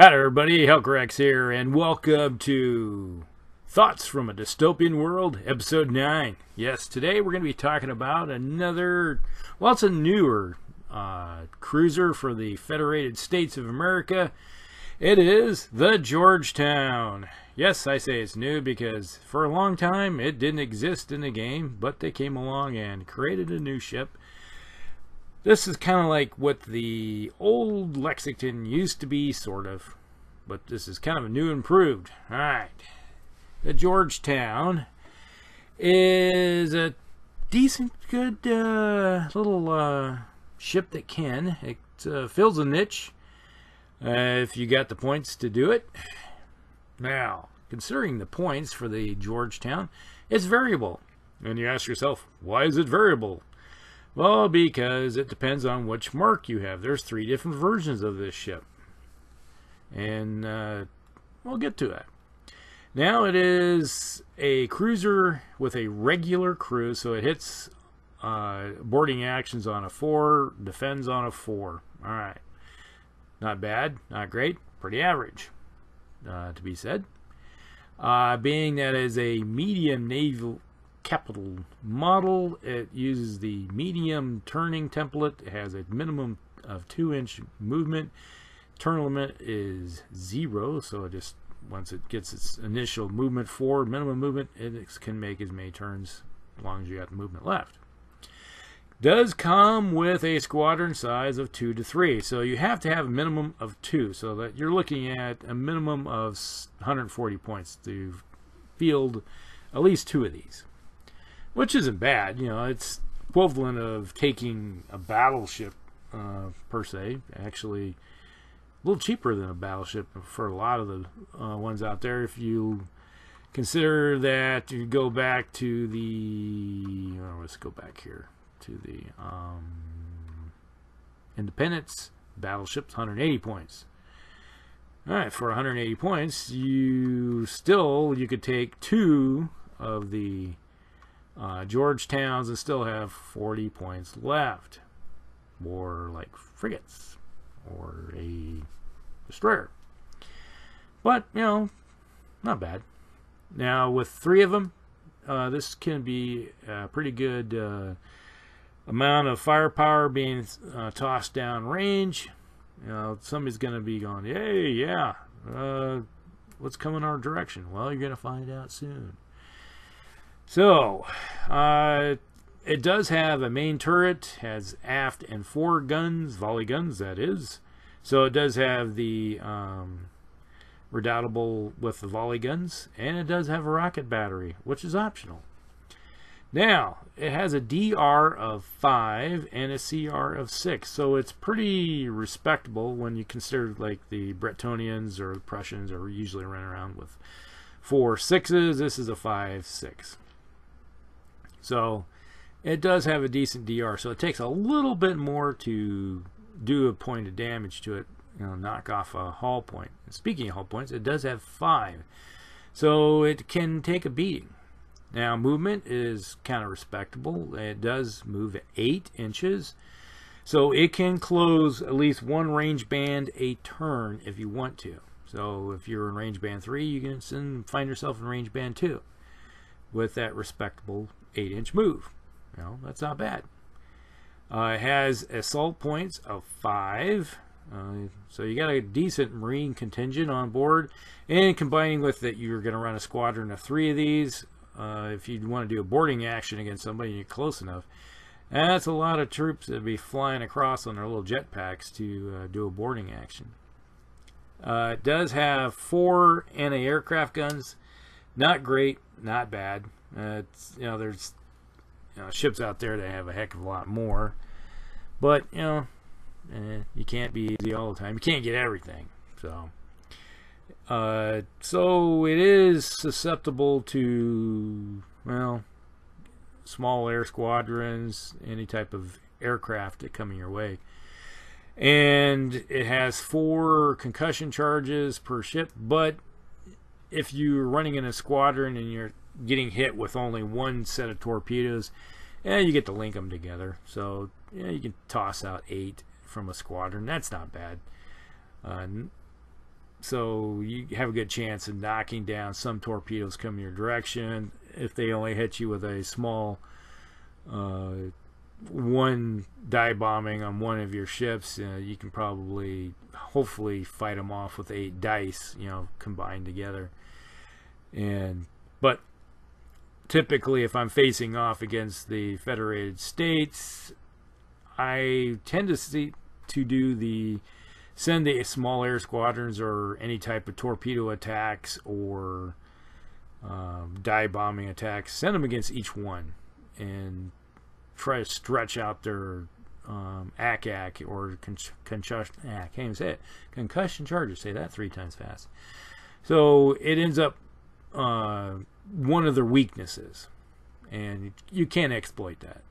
Hi everybody, Helcarexe here, and welcome to Thoughts from a Dystopian World, Episode 9. Yes, today we're going to be talking about another, well, it's a newer uh, cruiser for the Federated States of America. It is the Georgetown. Yes, I say it's new because for a long time it didn't exist in the game, but they came along and created a new ship this is kind of like what the old Lexington used to be, sort of. But this is kind of a new improved. Alright. The Georgetown is a decent, good uh, little uh, ship that can. It uh, fills a niche uh, if you got the points to do it. Now, considering the points for the Georgetown, it's variable. And you ask yourself, why is it variable? Well, because it depends on which mark you have. There's three different versions of this ship. And uh, we'll get to that. Now it is a cruiser with a regular crew, so it hits uh, boarding actions on a 4, defends on a 4. Alright. Not bad, not great, pretty average, uh, to be said. Uh, being that is a medium naval capital model. It uses the medium turning template. It has a minimum of 2 inch movement. Turn limit is 0, so it just once it gets its initial movement forward, minimum movement, it can make as many turns as long as you got the movement left. Does come with a squadron size of 2 to 3, so you have to have a minimum of 2, so that you're looking at a minimum of 140 points to field at least two of these which isn't bad. You know, it's equivalent of taking a battleship uh, per se. Actually, a little cheaper than a battleship for a lot of the uh, ones out there. If you consider that you go back to the, oh, let's go back here to the um, Independence battleship's 180 points. All right, for 180 points, you still you could take two of the uh, Georgetown's and still have 40 points left. More like frigates or a destroyer. But, you know, not bad. Now, with three of them, uh, this can be a pretty good uh, amount of firepower being uh, tossed down range. You know, somebody's going to be going, hey, yeah, uh, what's coming our direction? Well, you're going to find out soon. So, uh, it does have a main turret, has aft and fore guns, volley guns, that is. So it does have the um, redoubtable with the volley guns, and it does have a rocket battery, which is optional. Now, it has a DR of 5 and a CR of 6, so it's pretty respectable when you consider like the Britannians or the Prussians are usually running around with four sixes. This is a 5 6. So it does have a decent DR. So it takes a little bit more to do a point of damage to it, you know, knock off a hull point. Speaking of hull points, it does have five. So it can take a beating. Now movement is kind of respectable. It does move eight inches. So it can close at least one range band a turn if you want to. So if you're in range band 3, you can find yourself in range band 2 with that respectable 8 inch move. Know, that's not bad. Uh, it has assault points of 5. Uh, so you got a decent marine contingent on board. And combining with that, you're going to run a squadron of 3 of these. Uh, if you want to do a boarding action against somebody and you're close enough. That's a lot of troops that be flying across on their little jetpacks to uh, do a boarding action. Uh, it does have four anti-aircraft guns. Not great, not bad. Uh, it's, you know, there's you know, ships out there that have a heck of a lot more. But, you know, eh, you can't be easy all the time. You can't get everything. So, uh, so it is susceptible to, well, small air squadrons, any type of aircraft that your way. And it has four concussion charges per ship, but if you're running in a squadron and you're getting hit with only one set of torpedoes, and you get to link them together. So yeah, you can toss out eight from a squadron. That's not bad. Uh, so you have a good chance of knocking down some torpedoes coming your direction. If they only hit you with a small uh, one die bombing on one of your ships, uh, you can probably, hopefully, fight them off with eight dice, you know, combined together. And but typically, if I'm facing off against the Federated States, I tend to see to do the send the small air squadrons or any type of torpedo attacks or um, dive bombing attacks. Send them against each one and try to stretch out their um, ACAC or con- concussion. Ah, I can't even say it. Concussion charges. Say that three times fast. So it ends up uh, one of their weaknesses, and you can't exploit that.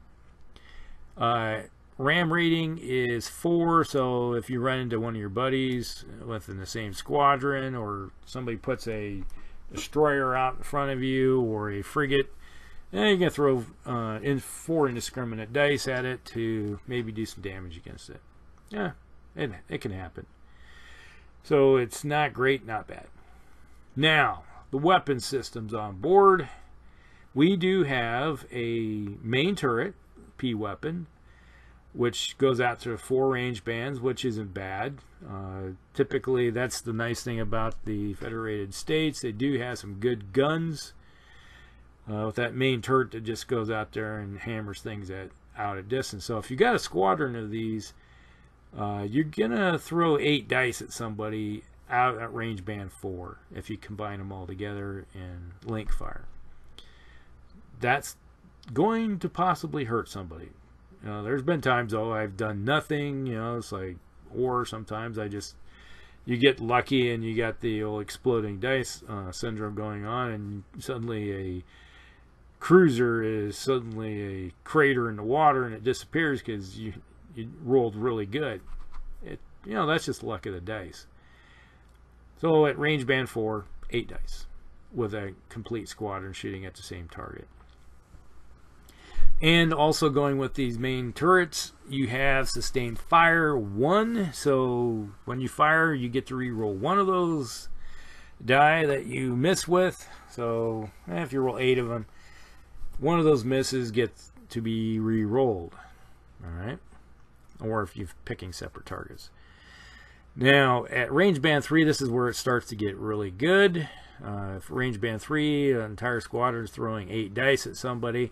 Uh, RAM rating is four, so if you run into one of your buddies within the same squadron, or somebody puts a destroyer out in front of you, or a frigate, then you can throw uh, in four indiscriminate dice at it to maybe do some damage against it. Yeah, it, it can happen. So it's not great, not bad. Now, the weapon systems on board. We do have a main turret, P weapon, which goes out to four range bands, which isn't bad. Uh, typically, that's the nice thing about the Federated States. They do have some good guns uh, with that main turret that just goes out there and hammers things at out at distance. So if you got a squadron of these, uh, you're gonna throw eight dice at somebody out at range band four if you combine them all together in link fire. That's going to possibly hurt somebody. You know, there's been times though I've done nothing. You know, it's like or sometimes I just you get lucky and you got the old exploding dice uh, syndrome going on, and suddenly a cruiser is suddenly a crater in the water and it disappears because you you rolled really good. It you know that's just luck of the dice. So at range band four, eight dice with a complete squadron shooting at the same target. And also going with these main turrets, you have sustained fire one. So when you fire, you get to re-roll one of those die that you miss with. So eh, if you roll eight of them, one of those misses gets to be re-rolled. All right, or if you're picking separate targets. Now at range band three, this is where it starts to get really good. Uh, range band three, an entire squadron is throwing eight dice at somebody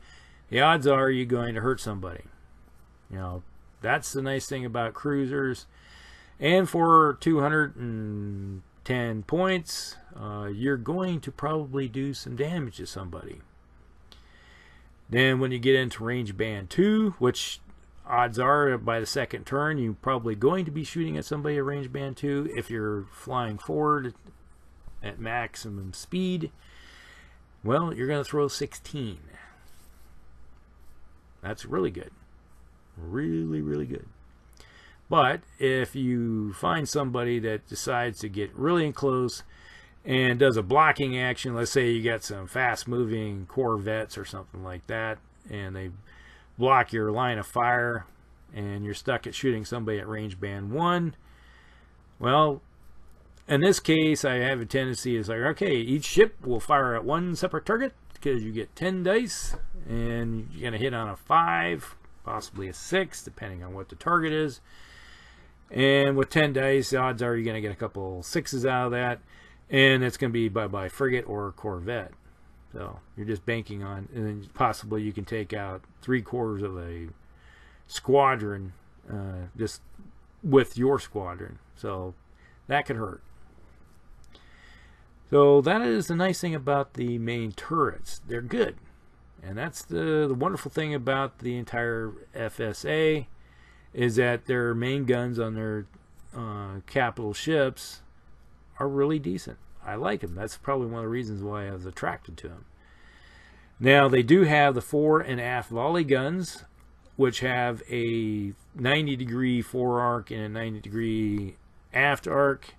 the odds are you're going to hurt somebody. You know, that's the nice thing about cruisers. And for 210 points, uh, you're going to probably do some damage to somebody. Then when you get into range band 2, which odds are by the second turn you're probably going to be shooting at somebody at range band 2 if you're flying forward at maximum speed. Well, you're going to throw 16. That's really good. Really, really good. But if you find somebody that decides to get really close and does a blocking action, let's say you got some fast moving corvettes or something like that, and they block your line of fire and you're stuck at shooting somebody at range band one, well, in this case, I have a tendency is like, okay, each ship will fire at one separate target because you get 10 dice and you're going to hit on a 5, possibly a 6, depending on what the target is. And with 10 dice, the odds are you're going to get a couple sixes out of that, and it's going to be by by frigate or corvette. So you're just banking on, and then possibly you can take out three quarters of a squadron uh, just with your squadron. So that could hurt. So that is the nice thing about the main turrets. They're good. And that's the, the wonderful thing about the entire FSA is that their main guns on their uh, capital ships are really decent. I like them. That's probably one of the reasons why I was attracted to them. Now they do have the fore and aft volley guns, which have a 90 degree fore arc and a 90 degree aft arc,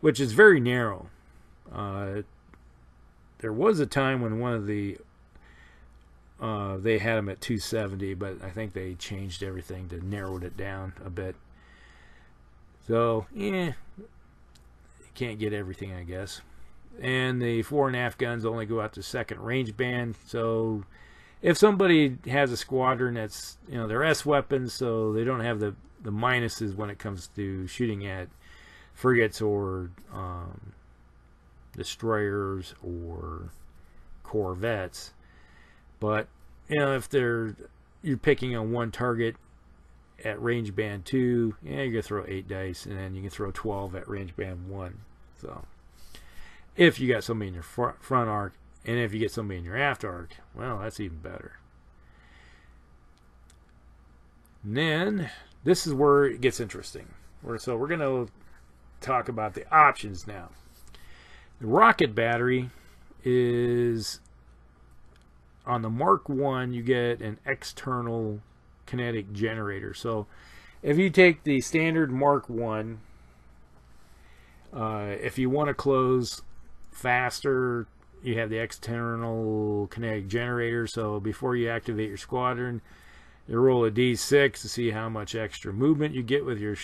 which is very narrow. Uh, there was a time when one of the uh, they had them at 270, but I think they changed everything to narrowed it down a bit. So, yeah, can't get everything, I guess. And the four and a half guns only go out to second range band. So if somebody has a squadron that's you know they're S weapons, so they don't have the the minuses when it comes to shooting at frigates or um, destroyers or corvettes. But you know if they're you're picking on one target at range band two, yeah, you can throw eight dice, and then you can throw twelve at range band one. So if you got somebody in your front, arc, and if you get somebody in your aft arc, well, that's even better. And then this is where it gets interesting. So we're going to talk about the options now. The rocket battery is on the Mark 1 you get an external kinetic generator. So if you take the standard Mark 1 uh, if you want to close faster you have the external kinetic generator so before you activate your squadron you roll a d6 to see how much extra movement you get with your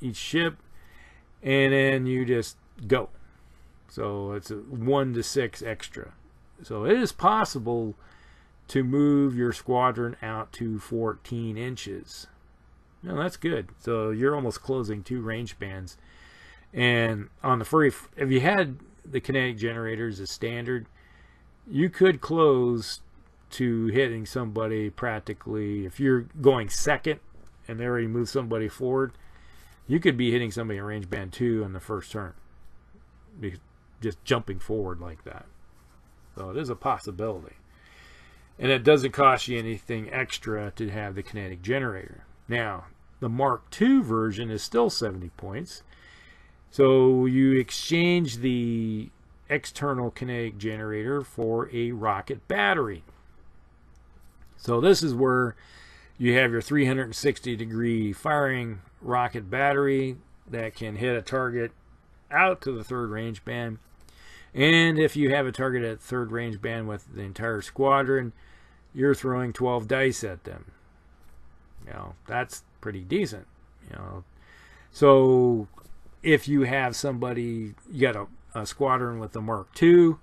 each ship and then you just go. So it's 1 to 6 extra. So it is possible to move your squadron out to 14 inches. No that's good. So you're almost closing two range bands and on the free if you had the kinetic generators as standard, you could close to hitting somebody practically. If you're going second and they already moved somebody forward, you could be hitting somebody in range band two on the first turn. Just jumping forward like that. So it is a possibility. And it doesn't cost you anything extra to have the kinetic generator. Now, the Mark II version is still 70 points. So you exchange the external kinetic generator for a rocket battery. So this is where you have your 360 degree firing rocket battery that can hit a target out to the third range band. And if you have a target at third range band with the entire squadron, you're throwing 12 dice at them. You know, that's pretty decent. You know, so if you have somebody, you got a, a squadron with the Mark II,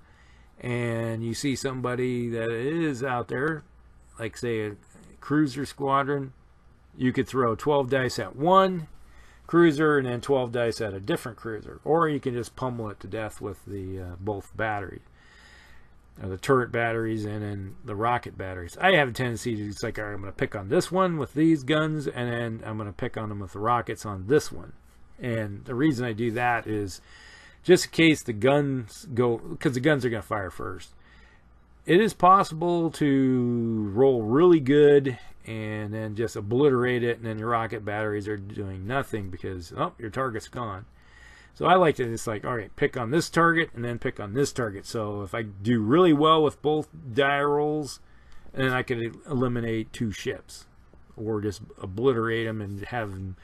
and you see somebody that is out there, like say a cruiser squadron, you could throw 12 dice at one cruiser and then 12 dice at a different cruiser, or you can just pummel it to death with the uh, both batteries. Uh, the turret batteries and then the rocket batteries. I have a tendency to just like, all right, I'm going to pick on this one with these guns, and then I'm going to pick on them with the rockets on this one. And the reason I do that is just in case the guns go, because the guns are going to fire first. It is possible to roll really good and then just obliterate it, and then your rocket batteries are doing nothing because, oh, your target's gone. So I like to just like, all right, pick on this target and then pick on this target. So if I do really well with both die rolls, then I can eliminate two ships or just obliterate them and have them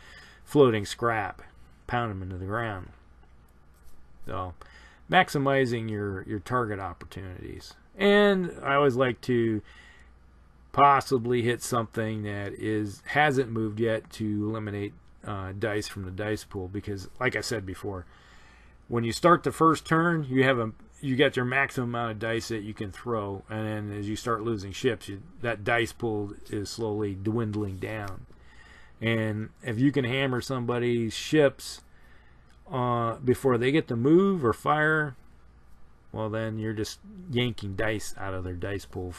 floating scrap pound them into the ground. So, maximizing your your target opportunities. And I always like to possibly hit something that is hasn't moved yet to eliminate uh, dice from the dice pool because, like I said before, when you start the first turn, you have a you get your maximum amount of dice that you can throw, and then as you start losing ships, you, that dice pool is slowly dwindling down. And if you can hammer somebody's ships uh, before they get to move or fire, well, then you're just yanking dice out of their dice pool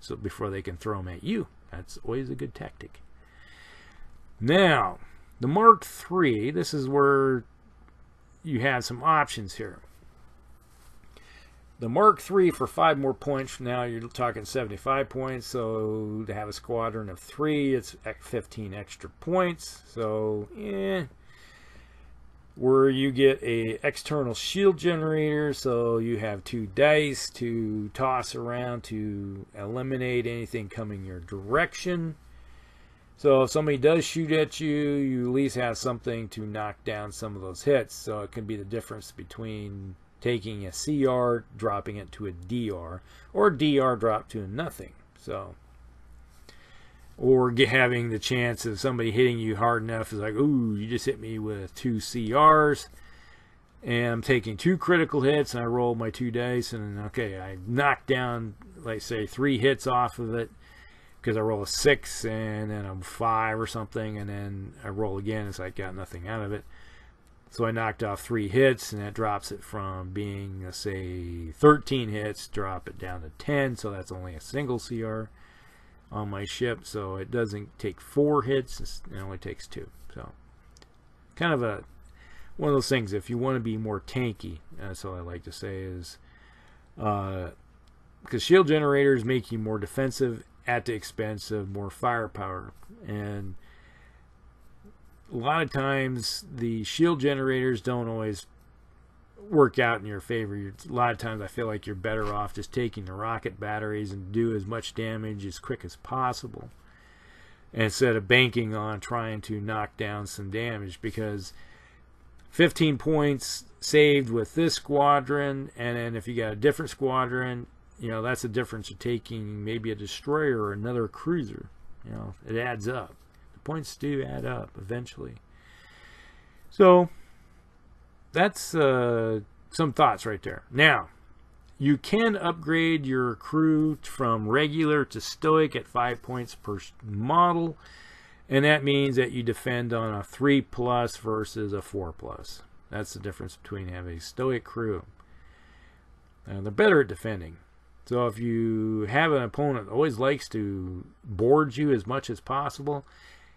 so before they can throw them at you. That's always a good tactic. Now, the Mark III, this is where you have some options here. The Mark III for five more points. Now you're talking 75 points. So to have a squadron of three, it's 15 extra points. So, yeah, where you get a external shield generator so you have two dice to toss around to eliminate anything coming your direction so if somebody does shoot at you you at least have something to knock down some of those hits so it can be the difference between taking a CR dropping it to a DR or DR drop to nothing so or get, having the chance of somebody hitting you hard enough is like, ooh, you just hit me with two CRs. and I'm taking two critical hits, and I roll my two dice, and okay, I knock down, like say, three hits off of it because I roll a six, and then I'm five or something, and then I roll again, as I got nothing out of it. So I knocked off three hits, and that drops it from being, say, 13 hits, drop it down to 10, so that's only a single CR on my ship. So it doesn't take four hits, it only takes two. So kind of a one of those things. If you want to be more tanky, that's all I like to say is, uh, because shield generators make you more defensive at the expense of more firepower, and a lot of times the shield generators don't always work out in your favor. A lot of times I feel like you're better off just taking the rocket batteries and do as much damage as quick as possible instead of banking on trying to knock down some damage. Because 15 points saved with this squadron and then if you got a different squadron you know that's the difference of taking maybe a destroyer or another cruiser. You know it adds up points do add up eventually. So that's uh, some thoughts right there. Now you can upgrade your crew from regular to stoic at five points per model and that means that you defend on a 3 plus versus a 4 plus. That's the difference between having a stoic crew. And they're better at defending. So if you have an opponent that always likes to board you as much as possible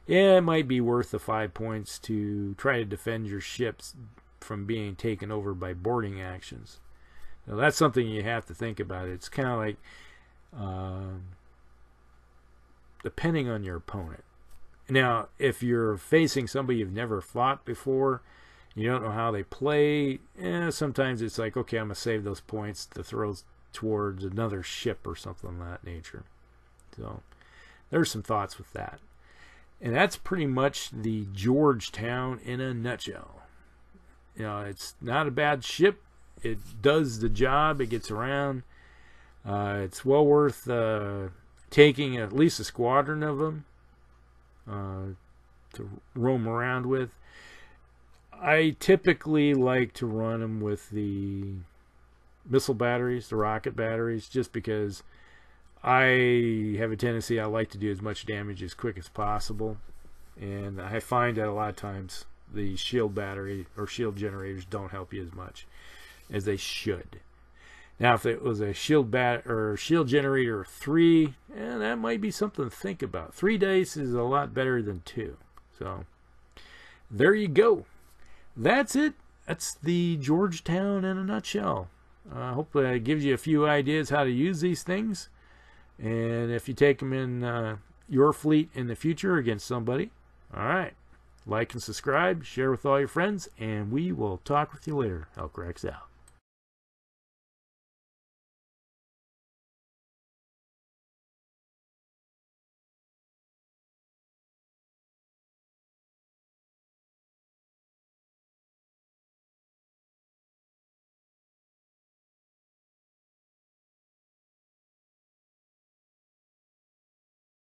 yeah, it might be worth the five points to try to defend your ships from being taken over by boarding actions. Now that's something you have to think about. It's kind of like uh, depending on your opponent. Now, if you're facing somebody you've never fought before, you don't know how they play, eh, sometimes it's like, okay, I'm going to save those points to throw towards another ship or something of that nature. So, there's some thoughts with that. And that's pretty much the Georgetown in a nutshell. You know, it's not a bad ship. It does the job. It gets around. Uh, it's well worth uh, taking at least a squadron of them uh, to roam around with. I typically like to run them with the missile batteries, the rocket batteries, just because I have a tendency I like to do as much damage as quick as possible. And I find that a lot of times the shield battery or shield generators don't help you as much as they should. Now, if it was a shield bat or shield generator three, eh, that might be something to think about. Three dice is a lot better than two. So there you go. That's it. That's the Georgetown in a nutshell. Uh, hope that gives you a few ideas how to use these things. And if you take them in uh, your fleet in the future against somebody, all right. Like and subscribe, share with all your friends, and we will talk with you later. Elkrax out.